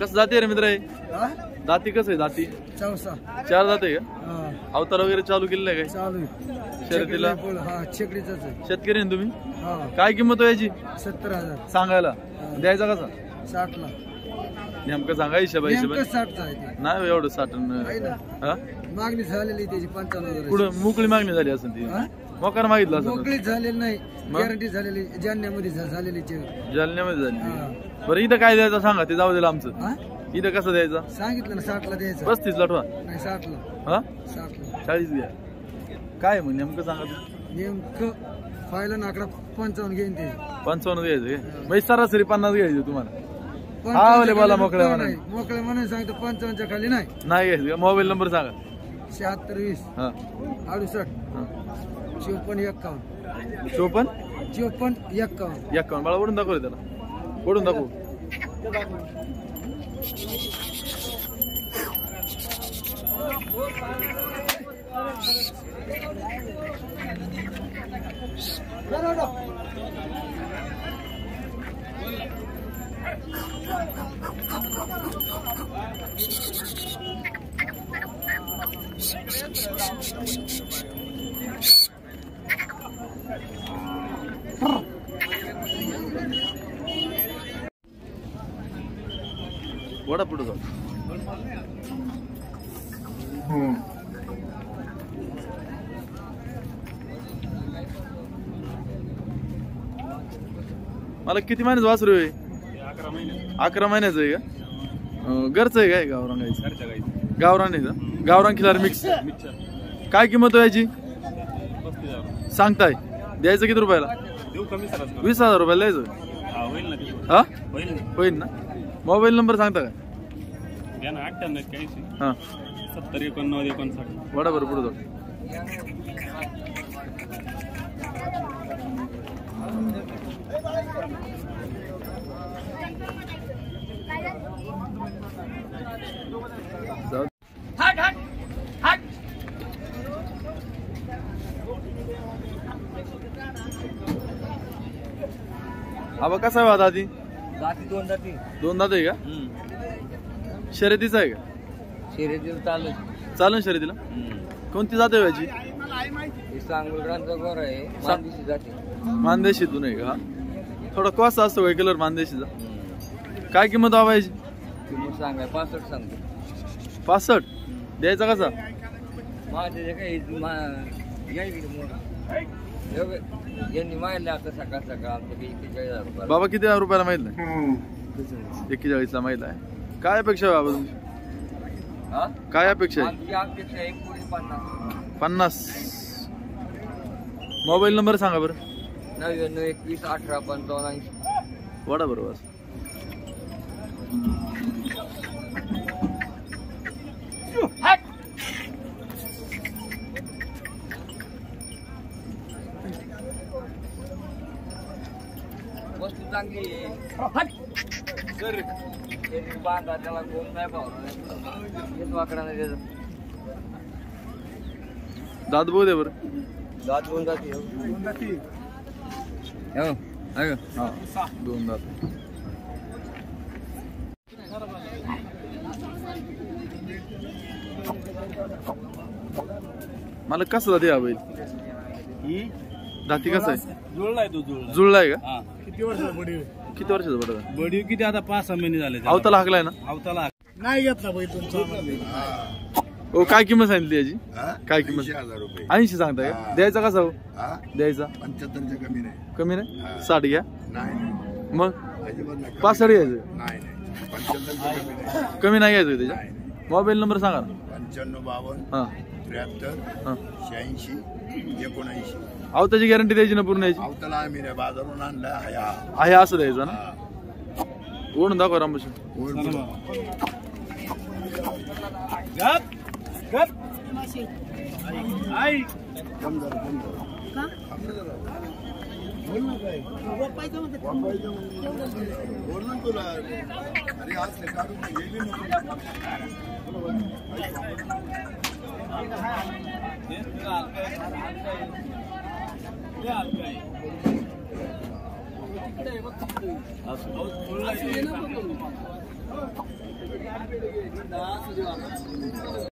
कसं जाते रे मित्र आहे दाती कसं आहे दाती चौसा. चार जाते का? हा. अवतार वगैरे चालू केलेलं आहे चालू आहे. शर्यतीला? हा आहे. शेतकरी आहे ना तुम्ही? हा. काय किंमत आहे याची? सत्तर हजार. सांगायला. द्यायचा कसा? साठला नेमकं सांगा हिशोबा हिशोबा. साठचा आहे ते. नाही एवढं साठ हा? मागणी झालेली त्याची पंचावन्न हजार पुढं मोकळी मागणी झाली असेल ती. हा? मोकार मागितलं असेल मोकळीच झालेली नाही? गॅरंटी झालेली जालन्यामध्ये झा- झालेली. जालन्यामध्ये झाली. बरं इथं काय द्यायचं सांगा ते जाऊ दिलं आमचं हा? इथं कसं द्यायचं? सांगितलं ना साठला द्यायचं. पस्तीस लाठवा नाही साठला. हा? साठला. चाळीस घ्या काय मग नेमकं सांगा तू. नेमकं फायला नाकडा पंचावन्न घेईन ते. पंचावन्न घ्यायचं काय म्हणजे सरासरी पन्नास घ्यायचं तुम्हाला. बोला मोकळ्या मनाने. मोकळ्या म्हणून सांगतो पंचावन्नच्या खाली नाही. नाही घ्यायचं मोबाईल नंबर सांगा. शहात्तर वीस. हा. अडुसष्ट. हा. चोपन्न एक्कावन्न चोपन्न? चोपन्न एक्कावन्न एक्कावन्न मला ओढून दाखव रे त्याला. ओढून दाखव. वडा पुढे जाऊ मला किती महिन्याचं वासरू आहे? अकरा महिन्याचं आहे का? घरचं आहे काय गावरान गायचं गावरान आहे का? गावरान खिलार मिक्स काय किंमत आहे याची? सांगताय. द्यायचं किती रुपयाला? देऊ कमी सर वीस हजार रुपयाला द्यायचं. हा? होईल ना. होईल ना. मोबाईल नंबर सांगता का? हा. सत्तर एकोणनव्वद एकोणसाठ. कसा आहे वादा आधी जाती दोन जाती दोन दात आहे का? शर्यतीचा आहे का? शर्यतीला चालू चालन शर्यतीला? कोणती जात हे सांगोलरांचा गोर आहे. मानदेशी जाती मानदेशीतून आहे का? थोडा कॉस्ट असतो काय कलर मानदेशीचा? काय किंमत हवा याची? किंमत सांगाय पासष्ट सांगतो. पासष्ट? द्यायचा कसा? माझे काय मा- यांनी मारले आता सकाळ सकाळ आमचं काही एकेचाळीस हजार रुपये. बाबा किती रुपयाला माहीत नाही? एक्केचाळीसला माहीत आहे. काय अपेक्षा आहे बाबा तुमची? हा? काय अपेक्षा आहे? पन्नास. मोबाईल नंबर सांगा बरं. नव्याण्णव एकवीस अठरा पंचावन्न ऐंशी. वडा बरोबर वस्तू चांगली आहे. बांधा त्याला कोण नाही पावला हेच वाकडा नाही त्याचं दाद बघू दे बरं दात होऊन जाते हो. आहे का? हा दोन दात मला कसं जाते हा बैल दाती कसं आहे? जुळलाय तो जुळला जुळलाय का? हा. किती वर्ष बडी किती वर्षाचा बडी किती? आता पाच सहा महिने झाले त्याला. अवताला हाकलाय ना? अवताला नाही घेतला बाई तुमचा हो काय किंमत सांगितली याची? हा? काय किंमत? ऐंशी हजार रुपये. ऐंशी सांगताय का? द्यायचा कसा हो? हा? द्यायचा? पंच्याहत्तरच्या कमी नाही. कमी नाही? साठ घ्या. नाही नाही. मग? अजिबात नाही. कमी पासष्ट घ्यायचं. नाही नाही. पंच्याहत्तरच्या कमी नाही. कमी नाही घ्यायचं त्याच्या नाही. मोबाईल नंबर सांगा ना. पंच्याण्णव बावन्न हा. त्र्याहत्तर हा. शहाऐंशी एकोणऐंशी. अहो त्याची गॅरंटी द्यायची ना पूर्ण याची? अवताला आम्ही रे बाजारून आणला हया. आहे असं द्यायचं ना? ओढून दाखवा रामभूषण गप गप. आई बोल ना. तुला いいですか?